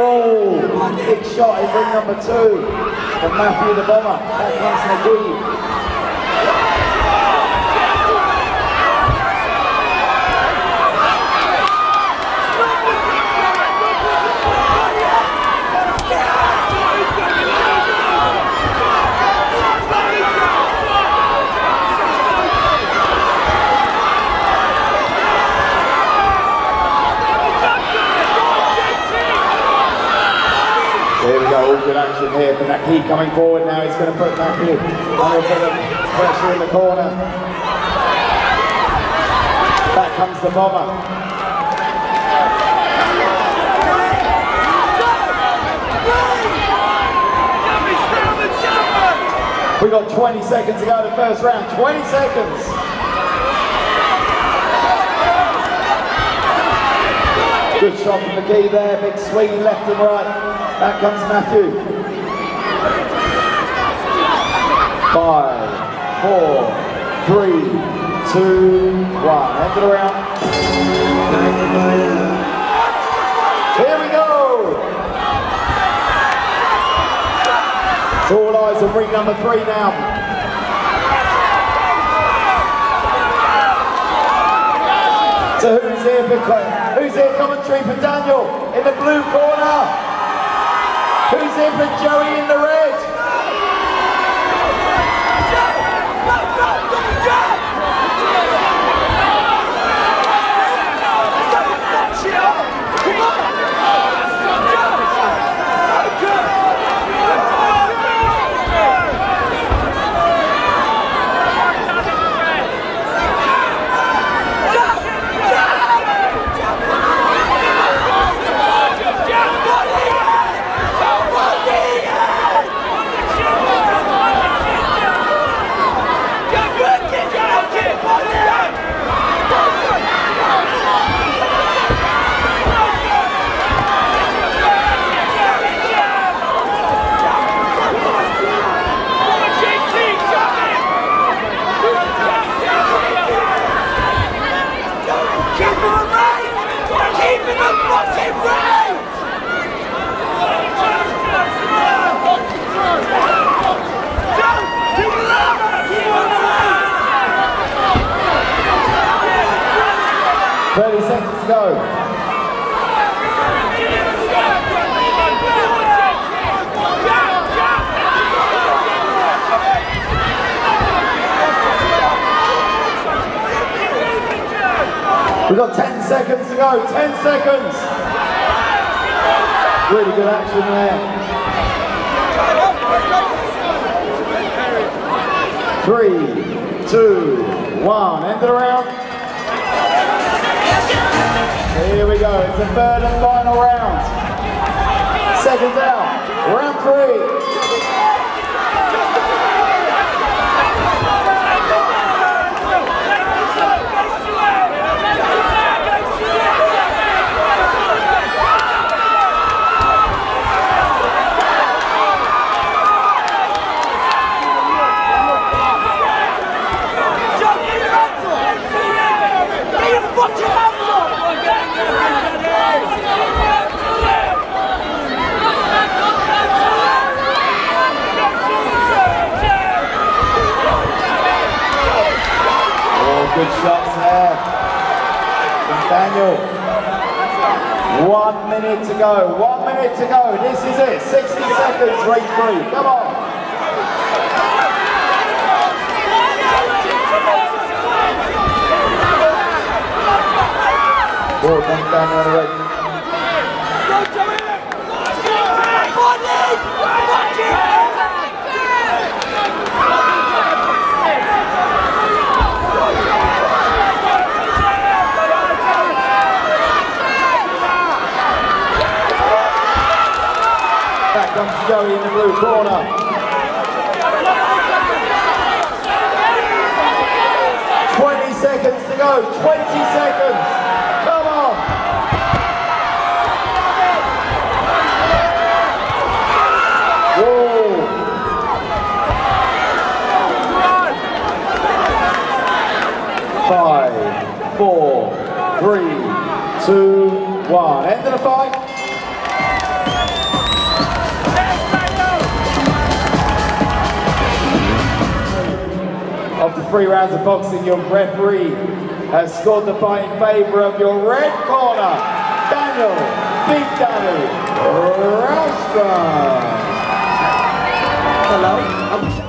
Oh, big shot in ring number two from Matthew the Bomber. That comes McGee. Good action here. McKee coming forward now. He's going to put Matthew under pressure in the corner. Back comes the bomber. We got 20 seconds to go the first round. 20 seconds. Good shot from McGee there, big swing left and right. Back comes Matthew. Five, four, three, two, one. End of the round. Here we go. It's all eyes on ring number three now. So who's here for who's here commentary for Daniel in the blue corner? Who's in for Joey in the red? Thirty seconds to go. We've got 10 seconds to go, 10 seconds. Really good action there. Three, two, one. End of the round. Here we go. It's the third and final round. Seconds out. Round three. Oh, good shots there from Daniel. One minute to go. One minute to go. This is it. 60 seconds, race three. Come on. Oh, right. Back comes Joey in the blue corner. Twenty seconds to go. Twenty seconds. Come on. Whoa. Five, four, three, two, one. End of the fight. three rounds of boxing, your referee has scored the fight in favour of your red corner, Daniel Big Daddy Rashford. Hello.